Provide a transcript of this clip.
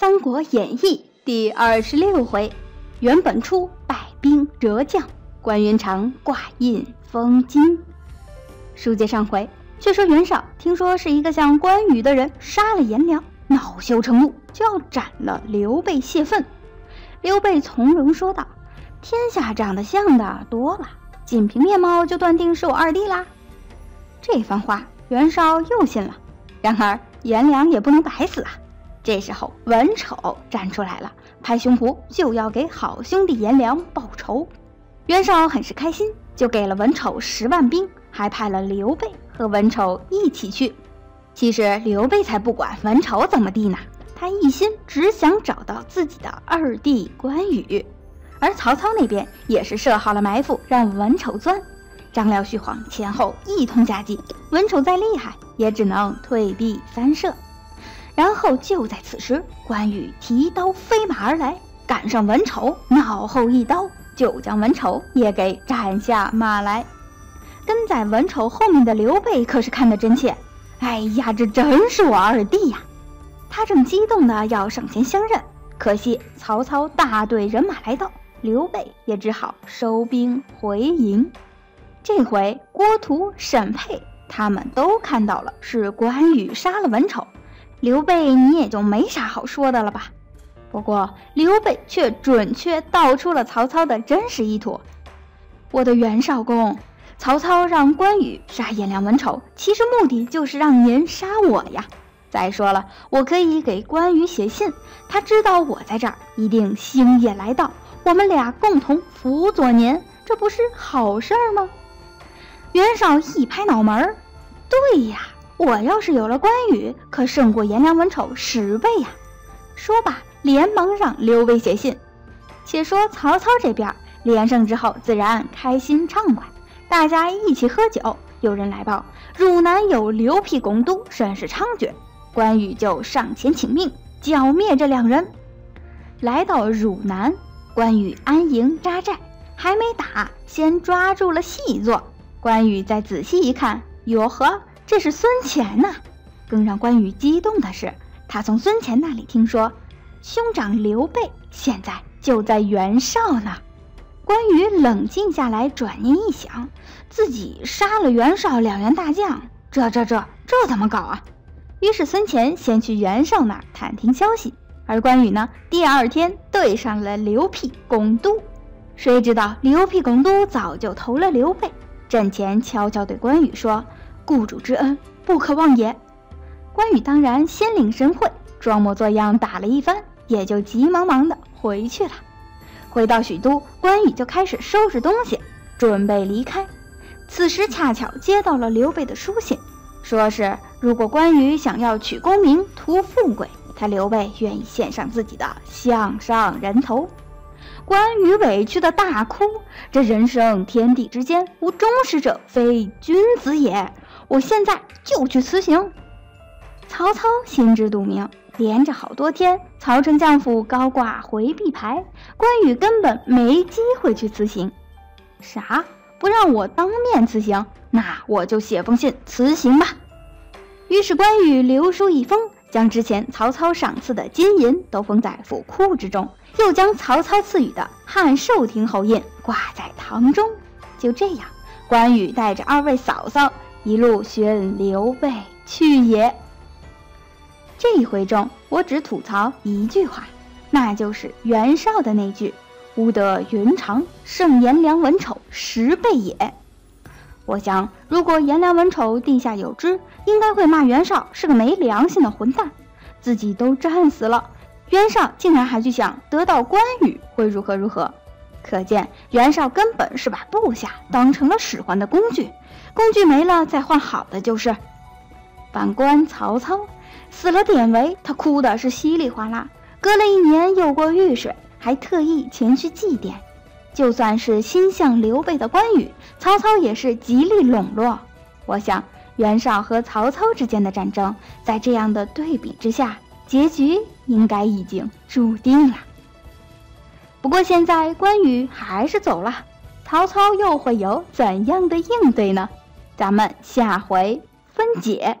三国演义》第二十六回：袁本初败兵折将，关云长挂印封金。书接上回，却说袁绍听说是一个像关羽的人杀了颜良，恼羞成怒，就要斩了刘备泄愤。刘备从容说道：“天下长得像的多了，仅凭面貌就断定是我二弟啦。”这番话袁绍又信了。然而颜良也不能白死啊！这时候文丑站出来了，拍胸脯就要给好兄弟颜良报仇。袁绍很是开心，就给了文丑十万兵，还派了刘备和文丑一起去。其实刘备才不管文丑怎么地呢。他一心只想找到自己的二弟关羽，而曹操那边也是设好了埋伏，让文丑钻。张辽、徐晃前后一通夹击，文丑再厉害也只能退避三舍。然后就在此时，关羽提刀飞马而来，赶上文丑，脑后一刀就将文丑也给斩下马来。跟在文丑后面的刘备可是看得真切，哎呀，这真是我二弟呀！他正激动的要上前相认，可惜曹操大队人马来到，刘备也只好收兵回营。这回郭图、沈佩他们都看到了是关羽杀了文丑，刘备你也就没啥好说的了吧？不过刘备却准确道出了曹操的真实意图：“我的袁绍公，曹操让关羽杀颜良、文丑，其实目的就是让您杀我呀。”再说了，我可以给关羽写信，他知道我在这儿，一定星夜来到，我们俩共同辅佐您，这不是好事儿吗？袁绍一拍脑门儿，对呀，我要是有了关羽，可胜过颜良、文丑十倍呀！说罢，连忙让刘备写信。且说曹操这边连胜之后，自然开心畅快，大家一起喝酒。有人来报，汝南有刘辟拱都，甚是猖獗。关羽就上前请命，剿灭这两人。来到汝南，关羽安营扎寨，还没打，先抓住了细作。关羽再仔细一看，哟呵，这是孙权呐！更让关羽激动的是，他从孙权那里听说，兄长刘备现在就在袁绍呢。关羽冷静下来，转念一想，自己杀了袁绍两员大将，这这这这怎么搞啊？于是孙权先去袁绍那儿探听消息，而关羽呢，第二天对上了刘辟拱都。谁知道刘辟拱都早就投了刘备，阵前悄悄对关羽说：“雇主之恩不可忘也。”关羽当然心领神会，装模作样打了一番，也就急忙忙的回去了。回到许都，关羽就开始收拾东西，准备离开。此时恰巧接到了刘备的书信。说是如果关羽想要取功名、图富贵，他刘备愿意献上自己的项上人头。关羽委屈的大哭：“这人生天地之间，无忠实者，非君子也。我现在就去辞行。”曹操心知肚明，连着好多天，曹丞相府高挂回避牌，关羽根本没机会去辞行。啥？不让我当面辞行？那我就写封信辞行吧。于是关羽留书一封，将之前曹操赏赐的金银都封在府库之中，又将曹操赐予的汉寿亭侯印挂在堂中。就这样，关羽带着二位嫂嫂一路寻刘备去也。这一回中，我只吐槽一句话，那就是袁绍的那句：“吾得云长胜颜良、文丑十倍也。”我想，如果颜良、文丑地下有知，应该会骂袁绍是个没良心的混蛋。自己都战死了，袁绍竟然还去想得到关羽会如何如何，可见袁绍根本是把部下当成了使唤的工具，工具没了再换好的就是。反观曹操，死了典韦，他哭的是稀里哗啦，隔了一年又过御水，还特意前去祭奠。就算是心向刘备的关羽，曹操也是极力笼络。我想，袁绍和曹操之间的战争，在这样的对比之下，结局应该已经注定了。不过现在关羽还是走了，曹操又会有怎样的应对呢？咱们下回分解。